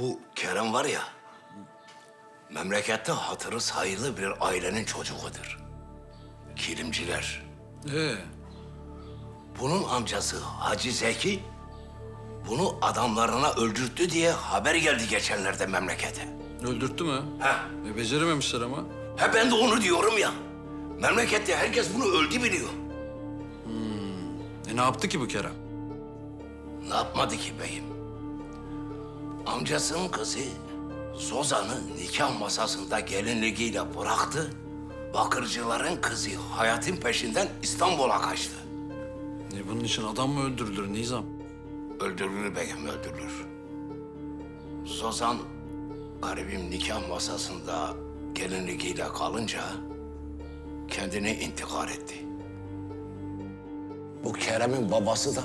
Bu Kerem var ya, memlekette hatırı sayılı bir ailenin çocuğudur. Kilimciler. Ee, Bunun amcası Hacı Zeki, bunu adamlarına öldürttü diye haber geldi geçenlerde memlekete. öldürttü mü? Ha, E, becerememişler ama. he ben de onu diyorum ya. Memlekette herkes bunu öldü biliyor. E ne yaptı ki bu Kerem? Ne yapmadı ki beyim? Amcasının kızı Zozan'ı nikah masasında gelinliğiyle bıraktı. Bakırcıların kızı hayatın peşinden İstanbul'a kaçtı. E, bunun için adam mı öldürülür Nizam? Öldürülür beyim öldürülür. Zozan garibim nikah masasında gelinliğiyle kalınca kendini intikar etti. Bu Kerem'in babası da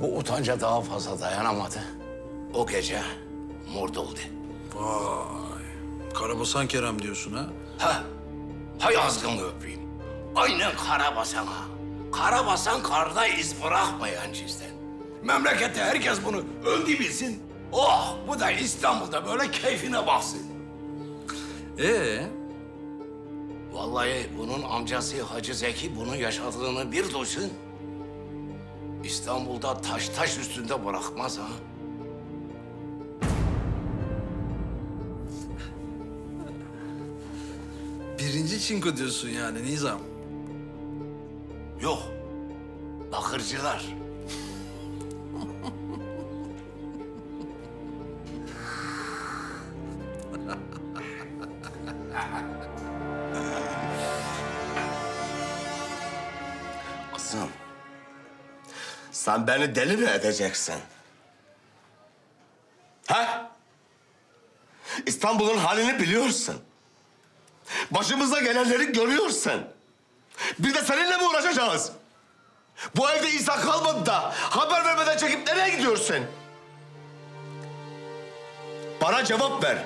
bu utanca daha fazla dayanamadı. O gece mord oldu. Vay. Karabasan Kerem diyorsun ha? Ha, hay azgın öpeyim. Aynen Karabasan ha. Karabasan karda iz bırakmayan cinsten. Memlekette herkes bunu öldü bilsin. Oh, bu da İstanbul'da böyle keyfine baksın. Ee, Vallahi bunun amcası Hacı Zeki bunun yaşadığını bir duysun. İstanbul'da taş taş üstünde bırakmaz ha. Birinci çinko diyorsun yani Nizam. Yok, bakırcılar. Kızım, sen beni deli mi edeceksin? Ha? İstanbul'un halini biliyorsun. Başımıza gelenleri görüyorsun. Bir de seninle mi uğraşacağız? Bu evde insan kalmadı da haber vermeden çekip nereye gidiyorsun? Bana cevap ver.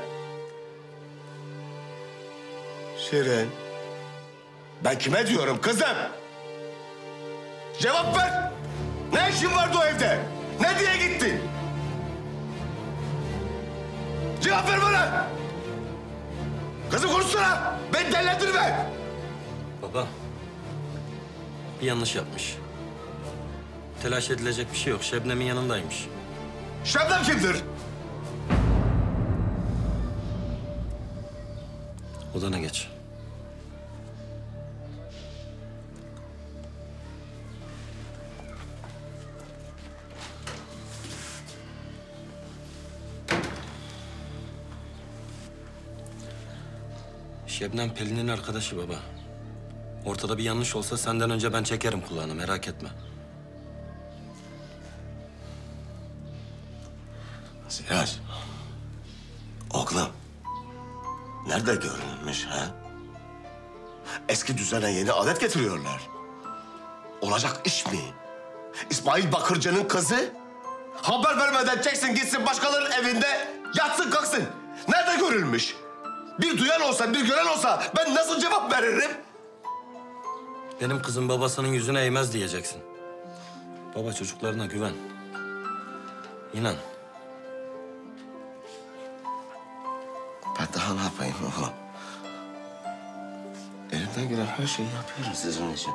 Şirin. Ben kime diyorum kızım? Cevap ver. Ne işin vardı o evde? Ne diye gittin? Cevap ver bana. Kızım konuşsana. Beni dellendirme. Baba, bir yanlış yapmış. Telaş edilecek bir şey yok. Şebnem'in yanındaymış. Şebnem kimdir? Odana geç. Şebnem Pelin'in arkadaşı baba. Ortada bir yanlış olsa senden önce ben çekerim kulağını merak etme. Sirac. Oğlum. Nerede görünmüş ha? Eski düzene yeni adet getiriyorlar. Olacak iş mi? İsmail Bakırcı'nın kızı haber vermeden çeksin gitsin başkalarının evinde yatsın kalksın. Nerede görülmüş? Bir duyan olsa, bir gören olsa ben nasıl cevap veririm? Benim kızım babasının yüzüne eğmez diyeceksin. Baba çocuklarına güven. İnan. Ben daha ne yapayım oğlum? Elimden gelen her şeyi yapıyorum sizin için.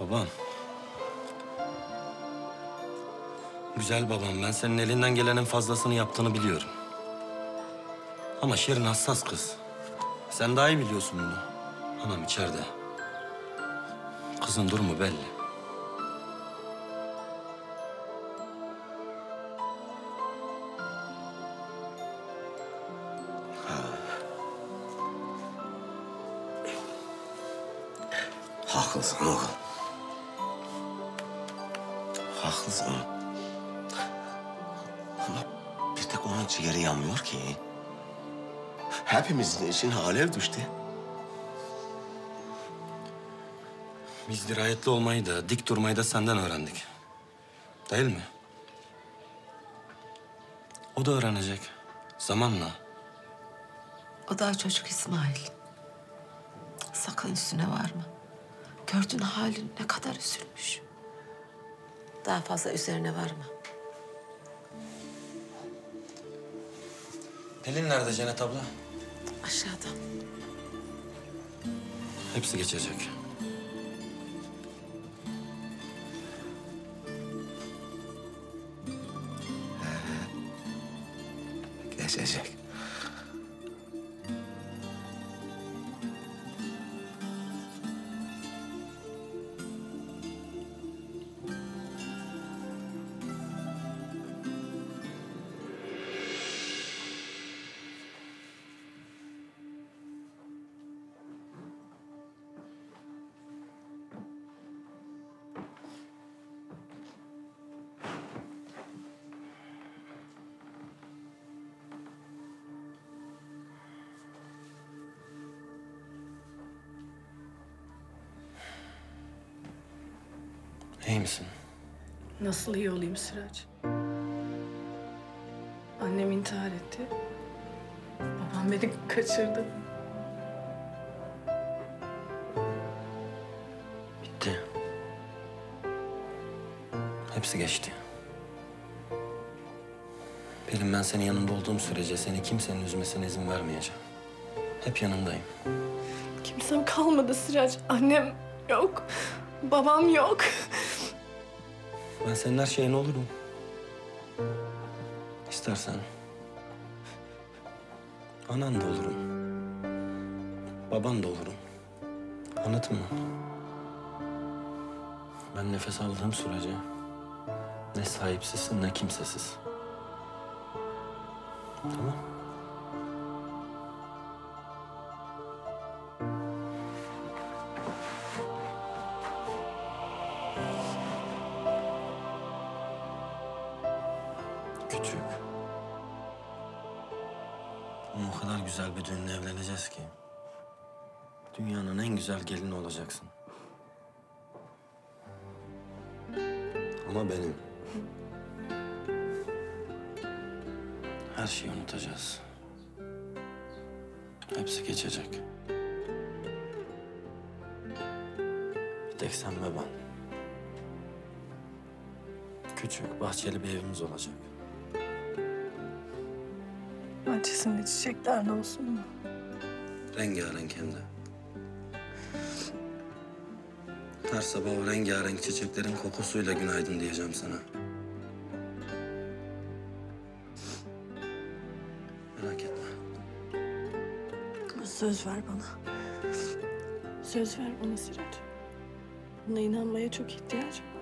Babam. Güzel babam, ben senin elinden gelenin fazlasını yaptığını biliyorum. Ama Şirin hassas kız. Sen daha iyi biliyorsun bunu. Anam içeride. Kızın durumu belli. Haklısın oğlum. Haklısın. Onun ciğeri yanmıyor ki. Hepimizin için alev düştü. Biz dirayetli olmayı da, dik durmayı da senden öğrendik. Değil mi? O da öğrenecek. Zamanla. O daha çocuk İsmail. Sakın üstüne varma. Gördün halini ne kadar üzülmüş. Daha fazla üzerine varma. Pelin nerede Cennet abla? Aşağıda. Hepsi geçecek. Geçecek. İyi misin? Nasıl iyi olayım Sıraç? Annem intihar etti. Babam beni kaçırdı. Bitti. Hepsi geçti. Pelin ben senin yanında olduğum sürece seni kimsenin üzmesine izin vermeyeceğim. Hep yanındayım. Kimsem kalmadı Sıraç. Annem yok. Babam yok. Ben senin her şeyin olurum. İstersen. Anan da olurum. Baban da olurum. Anladın mı? Ben nefes aldığım sürece ne sahipsizsin ne kimsesiz. Tamam. Küçük. Ama o kadar güzel bir düğünle evleneceğiz ki. Dünyanın en güzel gelini olacaksın. Ama benim. Her şeyi unutacağız. Hepsi geçecek. Bir tek sen ve ben. Küçük, bahçeli bir evimiz olacak. Bahçesinde çiçekler de olsun mu? Rengarenk hem de. Her sabah o rengarenk çiçeklerin kokusuyla günaydın diyeceğim sana. Merak etme. Söz ver bana. Söz ver bana Sıraç. Buna inanmaya çok ihtiyacım var.